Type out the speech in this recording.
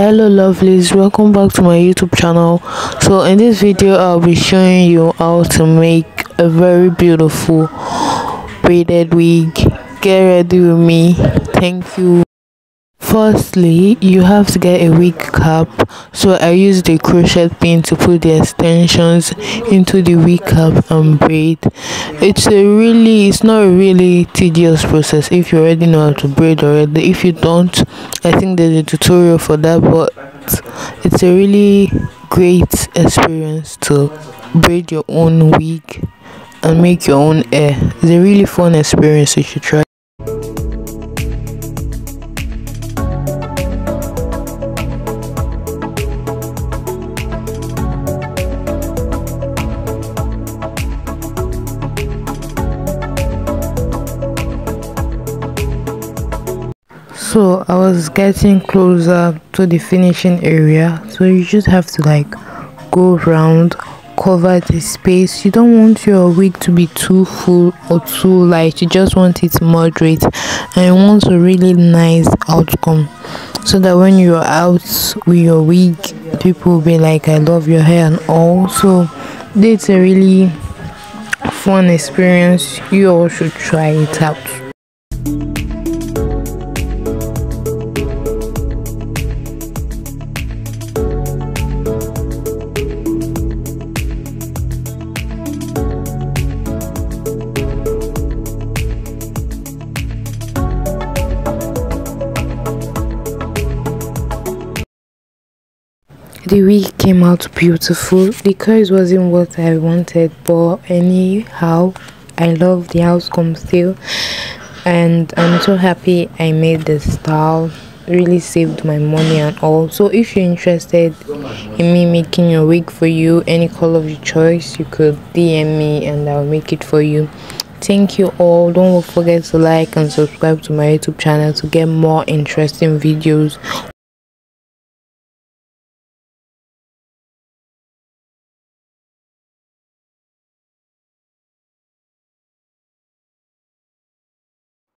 hello lovelies. Welcome back to my youtube channel. So in this video i'll be showing you how to make a very beautiful braided wig. Get ready with me. Thank you firstly you have to get a wig cap. So i use the crochet pin to put the extensions into the wig cap and braid. It's a really it's not a really tedious process if you already know how to braid already. If you don't i think there's a tutorial for that but it's a really great experience to braid your own wig and make your own hair. It's a really fun experience you should try so i was getting closer to the finishing area. So you just have to like go around cover the space. You don't want your wig to be too full or too light. You just want it moderate and you want a really nice outcome. So that when you're out with your wig people will be like i love your hair and all. So it's a really fun experience. You all should try it out the wig came out beautiful. The curls wasn't what i wanted but anyhow i love the outcome still. And i'm so happy i made the style. Really saved my money and all. So if you're interested in me making your wig for you any color of your choice you could dm me and i'll make it for you. Thank you all. Don't forget to like and subscribe to my youtube channel to get more interesting videos